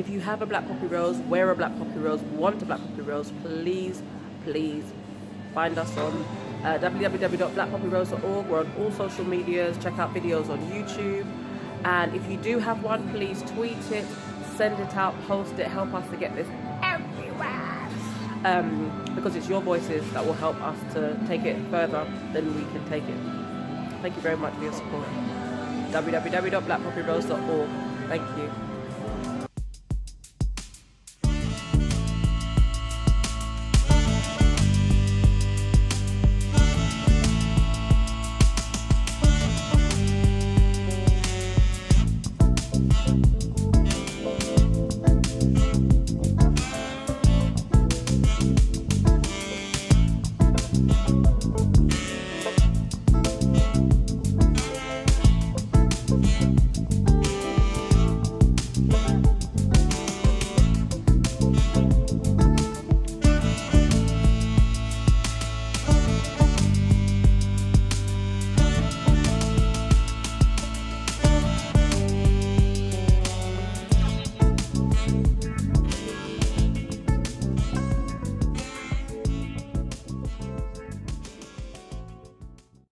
If you have a black poppy rose, wear a black poppy rose, want a black poppy rose, please, please find us on uh, www.blackpoppyrose.org. We're on all social medias. Check out videos on YouTube. And if you do have one, please tweet it, send it out, post it, help us to get this everywhere. Um, because it's your voices that will help us to take it further than we can take it. Thank you very much for your support. www.blackpoppyrose.org. Thank you.